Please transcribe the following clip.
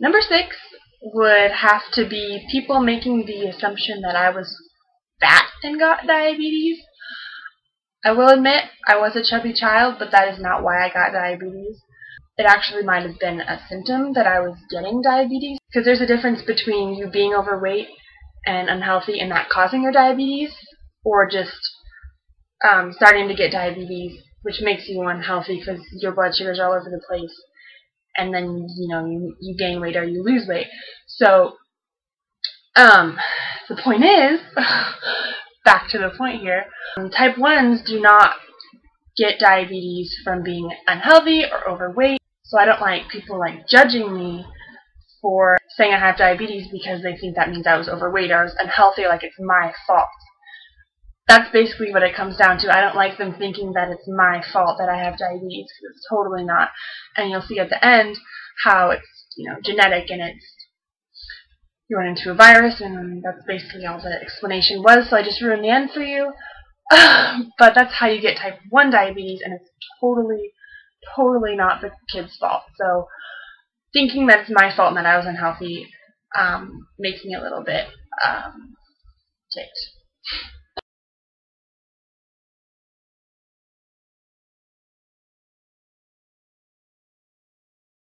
Number six would have to be people making the assumption that I was fat and got diabetes. I will admit I was a chubby child, but that is not why I got diabetes. It actually might have been a symptom that I was getting diabetes because there's a difference between you being overweight and unhealthy and that causing your diabetes or just um, starting to get diabetes which makes you unhealthy because your blood sugars all over the place and then you know you, you gain weight or you lose weight. So um, the point is, back to the point here, um, type 1s do not get diabetes from being unhealthy or overweight. So I don't like people like judging me for saying I have diabetes because they think that means I was overweight or I was unhealthy, like it's my fault. That's basically what it comes down to. I don't like them thinking that it's my fault that I have diabetes because it's totally not. And you'll see at the end how it's you know genetic and it's you run into a virus, and that's basically all the explanation was. So I just ruined the end for you. but that's how you get type 1 diabetes, and it's totally, totally not the kid's fault. So thinking that it's my fault and that I was unhealthy um, makes me a little bit um, ticked.